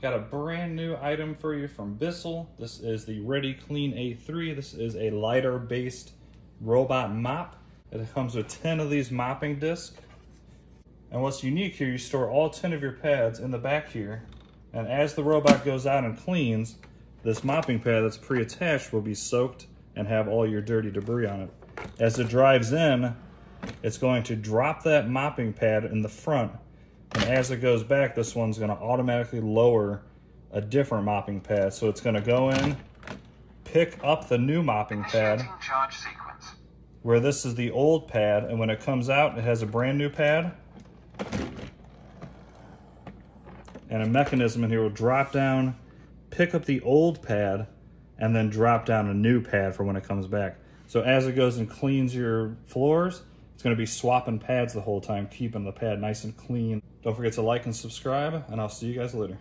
got a brand new item for you from Bissell. This is the ReadyClean A3. This is a LiDAR based robot mop. It comes with 10 of these mopping discs. And what's unique here, you store all 10 of your pads in the back here. And as the robot goes out and cleans, this mopping pad that's pre-attached will be soaked and have all your dirty debris on it. As it drives in, it's going to drop that mopping pad in the front. And as it goes back, this one's gonna automatically lower a different mopping pad. So it's gonna go in, pick up the new mopping pad, where this is the old pad, and when it comes out, it has a brand new pad. And a mechanism in here will drop down, pick up the old pad, and then drop down a new pad for when it comes back. So as it goes and cleans your floors, it's gonna be swapping pads the whole time, keeping the pad nice and clean. Don't forget to like and subscribe, and I'll see you guys later.